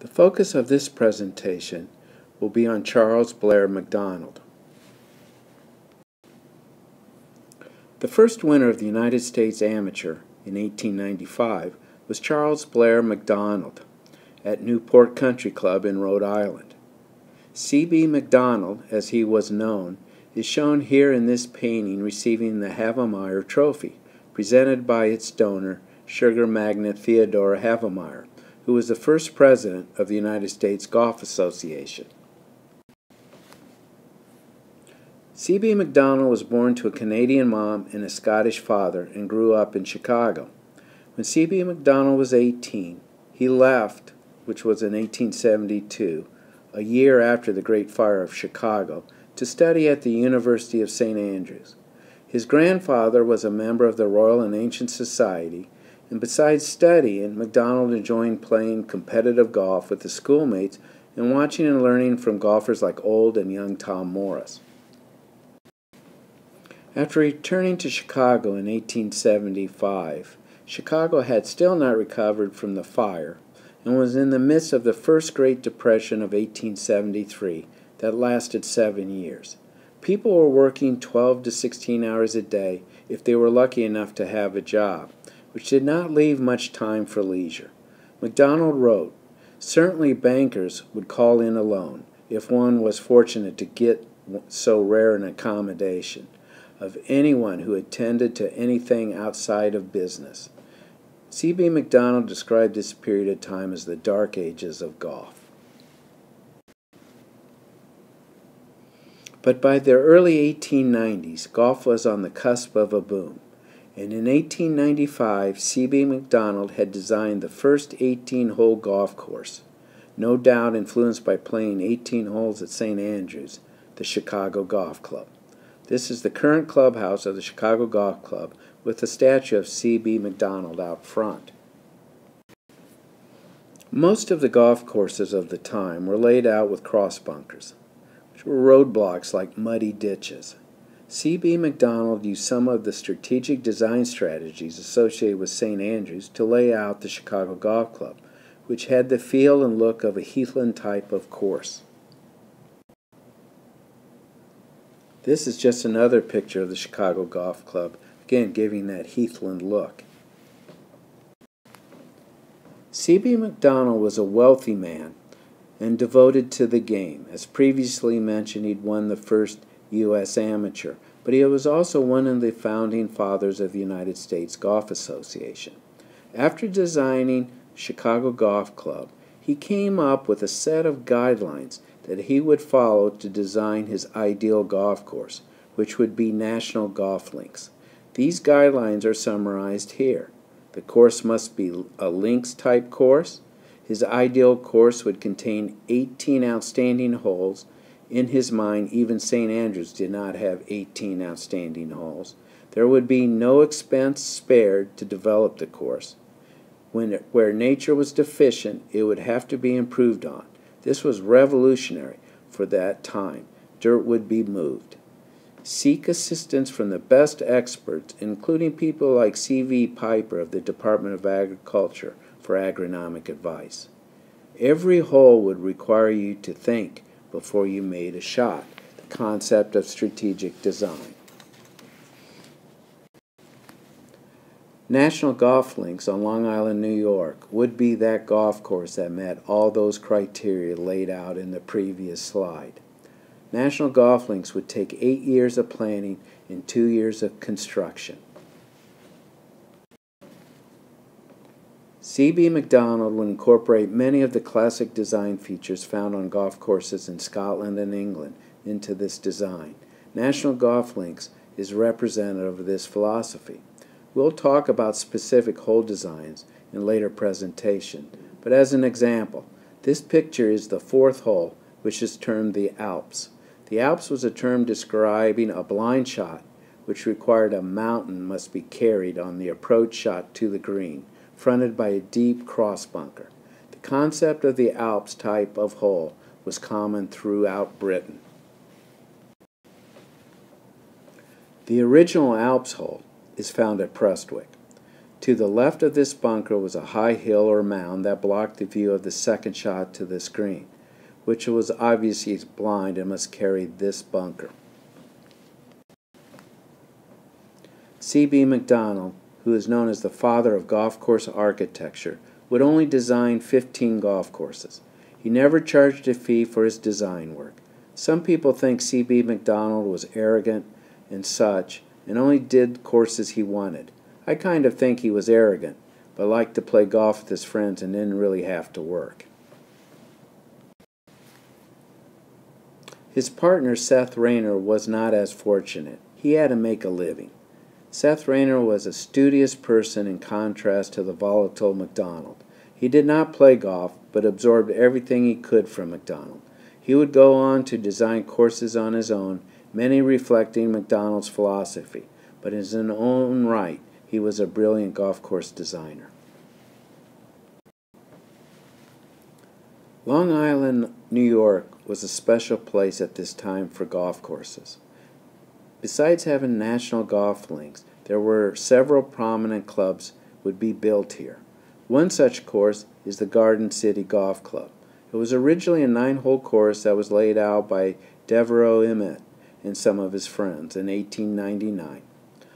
The focus of this presentation will be on Charles Blair Macdonald. The first winner of the United States Amateur in 1895 was Charles Blair Macdonald at Newport Country Club in Rhode Island. C.B. Macdonald, as he was known, is shown here in this painting receiving the Havemeyer Trophy, presented by its donor, sugar magnate Theodore Havemeyer, who was the first president of the United States Golf Association. C.B. Macdonald was born to a Canadian mom and a Scottish father and grew up in Chicago. When C.B. Macdonald was 18, he left, which was in 1872, a year after the Great Fire of Chicago, to study at the University of St. Andrews. His grandfather was a member of the Royal and Ancient Society and besides studying, Macdonald enjoyed playing competitive golf with his schoolmates and watching and learning from golfers like old and young Tom Morris. After returning to Chicago in 1875, Chicago had still not recovered from the fire and was in the midst of the first Great Depression of 1873 that lasted seven years. People were working 12 to 16 hours a day if they were lucky enough to have a job which did not leave much time for leisure. Macdonald wrote, Certainly bankers would call in a loan, if one was fortunate to get so rare an accommodation, of anyone who attended to anything outside of business. C.B. Macdonald described this period of time as the dark ages of golf. But by the early 1890s, golf was on the cusp of a boom and in 1895 C.B. Macdonald had designed the first 18 hole golf course, no doubt influenced by playing 18 holes at St. Andrews, the Chicago Golf Club. This is the current clubhouse of the Chicago Golf Club with a statue of C.B. Macdonald out front. Most of the golf courses of the time were laid out with cross bunkers, which were roadblocks like muddy ditches. C.B. Macdonald used some of the strategic design strategies associated with St. Andrews to lay out the Chicago Golf Club, which had the feel and look of a Heathland type of course. This is just another picture of the Chicago Golf Club, again giving that Heathland look. C.B. Macdonald was a wealthy man and devoted to the game. As previously mentioned, he'd won the first U.S. Amateur, but he was also one of the founding fathers of the United States Golf Association. After designing Chicago Golf Club, he came up with a set of guidelines that he would follow to design his ideal golf course, which would be National Golf Links. These guidelines are summarized here. The course must be a links type course. His ideal course would contain 18 outstanding holes in his mind, even St. Andrews did not have 18 outstanding holes. There would be no expense spared to develop the course. When where nature was deficient, it would have to be improved on. This was revolutionary for that time. Dirt would be moved. Seek assistance from the best experts, including people like C.V. Piper of the Department of Agriculture for agronomic advice. Every hole would require you to think before you made a shot, the concept of strategic design. National Golf Links on Long Island, New York would be that golf course that met all those criteria laid out in the previous slide. National Golf Links would take eight years of planning and two years of construction. C.B. Macdonald would incorporate many of the classic design features found on golf courses in Scotland and England into this design. National Golf Links is representative of this philosophy. We'll talk about specific hole designs in later presentation, but as an example, this picture is the fourth hole, which is termed the Alps. The Alps was a term describing a blind shot, which required a mountain must be carried on the approach shot to the green fronted by a deep cross bunker. The concept of the Alps type of hole was common throughout Britain. The original Alps hole is found at Prestwick. To the left of this bunker was a high hill or mound that blocked the view of the second shot to this green, which was obviously blind and must carry this bunker. C.B. Macdonald, who is known as the father of golf course architecture, would only design 15 golf courses. He never charged a fee for his design work. Some people think C.B. Macdonald was arrogant and such and only did courses he wanted. I kind of think he was arrogant, but liked to play golf with his friends and didn't really have to work. His partner, Seth Rayner, was not as fortunate. He had to make a living. Seth Rayner was a studious person in contrast to the volatile Macdonald. He did not play golf, but absorbed everything he could from Macdonald. He would go on to design courses on his own, many reflecting Macdonald's philosophy, but in his own right, he was a brilliant golf course designer. Long Island, New York was a special place at this time for golf courses. Besides having national golf links, there were several prominent clubs would be built here. One such course is the Garden City Golf Club. It was originally a nine-hole course that was laid out by Devereux Emmett and some of his friends in 1899.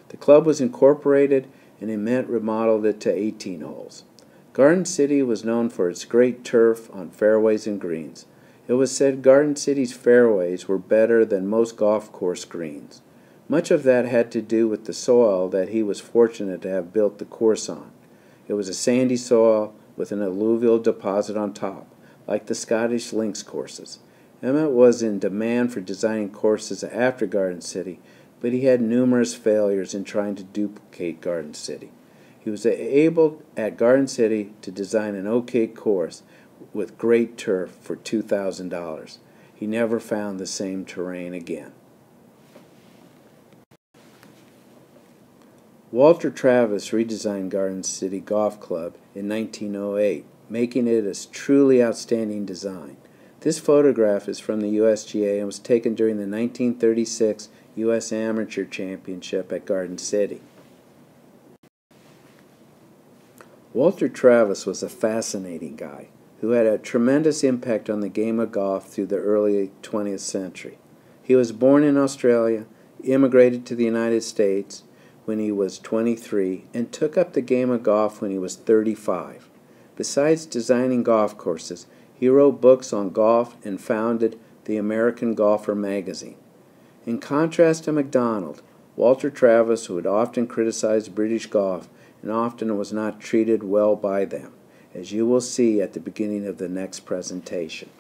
The club was incorporated and Emmett remodeled it to 18 holes. Garden City was known for its great turf on fairways and greens. It was said Garden City's fairways were better than most golf course greens. Much of that had to do with the soil that he was fortunate to have built the course on. It was a sandy soil with an alluvial deposit on top, like the Scottish links courses. Emmett was in demand for designing courses after Garden City, but he had numerous failures in trying to duplicate Garden City. He was able at Garden City to design an okay course with great turf for $2,000. He never found the same terrain again. Walter Travis redesigned Garden City Golf Club in 1908, making it a truly outstanding design. This photograph is from the USGA and was taken during the 1936 U.S. Amateur Championship at Garden City. Walter Travis was a fascinating guy who had a tremendous impact on the game of golf through the early 20th century. He was born in Australia, immigrated to the United States when he was 23, and took up the game of golf when he was 35. Besides designing golf courses, he wrote books on golf and founded the American Golfer magazine. In contrast to Macdonald, Walter Travis would often criticize British golf and often was not treated well by them, as you will see at the beginning of the next presentation.